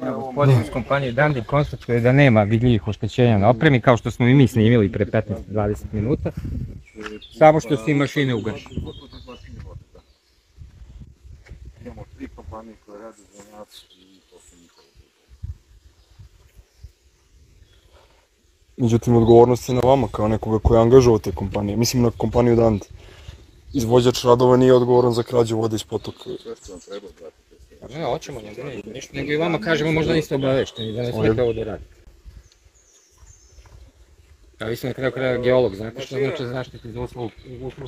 Gospodin iz kompanije Dandi konstatuje da nema vidljivih oštećenja na opremi, kao što smo i mi snimili pre 15-20 minuta. Samo što su i mašine ugašene. Imamo tri kompanije koje rade za nas i to su njihove. Međutim, odgovornost je na vama kao nekoga ko je angažovao te kompanije. Mislim na kompaniju Dante. Izvođač radova nije odgovoran za krađu vode iz potoka. Sve što vam treba, brate, to je. Ne, hoćemo njega, ne, ništa, nego i vama kažemo možda niste obavešteni, da ne smete ovo da radite. A vi ste na kraju kraja geolog, znate što znači zaštiti za uslov,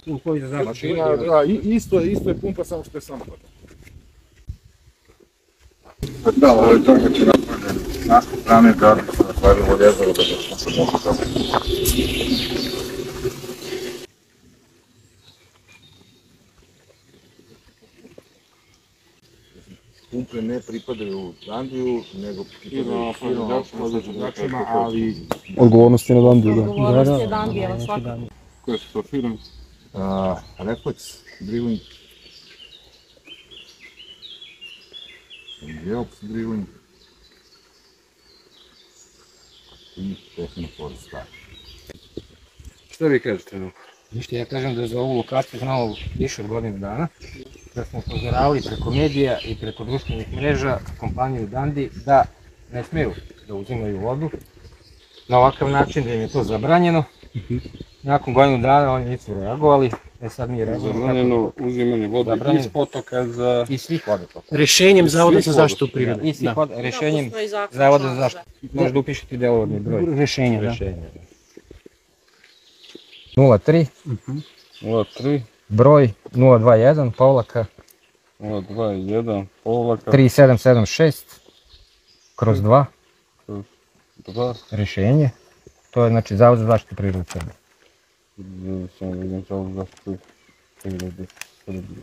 uslovi za zaštitu. Mašina, da, isto je, isto je pumpa, samo što je samo voda. Da, ovo je toga će napravljeno. Naš strane da se napravilo jezero da bismo se mogli tamo. Pumpe ne pripadaju Dandiju, nego pripadaju firmama, ali Odgovornost je na Dandiju, da. Odgovornost je Dandijeva svakako. Koje su to firme? Reflex, Brewing, Geops Brewing i Technofor Star. Šta vi kažete? no? Ništa, ja kažem da za ovu lokaciju znamo više od godinu dana, da smo upozoravali preko medija i preko društvenih mreža kompaniju Dandi da ne smeju da uzimaju vodu na ovakav način, da im je to zabranjeno. Nakon godinu dana oni nisu reagovali, e sad mi reagujemo Zabranjeno uzimanje vode Zabranjeno. iz potoka za... i svih vodotoka. Rešenjem Zavoda za zaštitu prirode. I svih Da. voda, rešenjem postoji zakon, Zavoda za zaštitu. Možda upišete delovodni broj. Rešenje, da. Rešenje. 03, 03, broj 021, povlaka 021, povlaka, 3776, kroz 2, 2, rešenje. To je znači Zavod za zaštitu prirode Srbije. vidim za zaštitu prirode Srbije.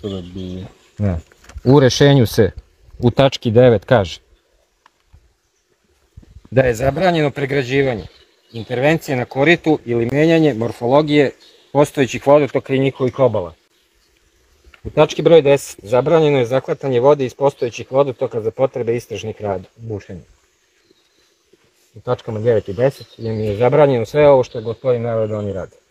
Srbije. Ne. U rešenju se u tački 9 kaže da je zabranjeno pregrađivanje, intervencije na koritu ili menjanje morfologije postojećih vodotoka i njihovih obala. U tački broj 10 zabranjeno je zaklatanje vode iz postojećih vodotoka za potrebe istražnih rada, bušenja. U tačkama 9 i 10 im je zabranjeno sve ovo što je gospodin naveo da oni rade.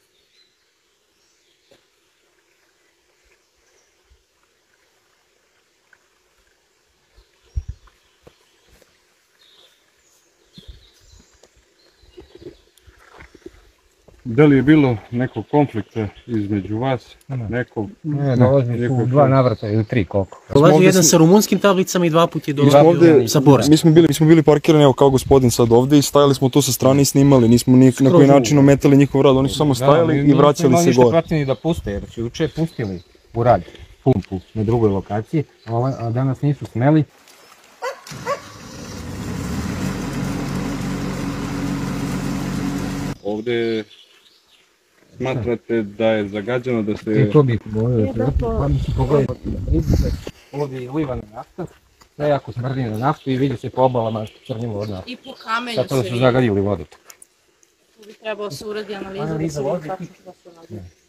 Da li je bilo nekog konflikta između vas, Ne. nekog? Ne, dolazi su u dva navrata ili tri koliko. Dolazio ovde jedan smo- sa rumunskim tablicama i dva put je dolazio ovde, sa Borskim. mi smo bili, mi smo bili parkirani evo kao gospodin sad ovde i stajali smo tu sa strane i snimali, nismo ni na koji način ometali njihov rad, oni su samo stajali i vraćali se gore. Ništa protiv da puste, jer su juče pustili u rad pumpu na drugoj lokaciji, a danas nisu smeli. Ovde smatrate da je zagađeno da I se... to bih volio E, da da, se to- pa mislim pogledajte. Vidite, ovdje je ulivana nafta, sve jako smrdi na naftu i vidi se po obalama crnilo od nafte. I po kamenju Zato da se su vidi. zagadili vodotok. Tu bi trebalo se uradi analiza da Analiza se vidi su radili. Da li možda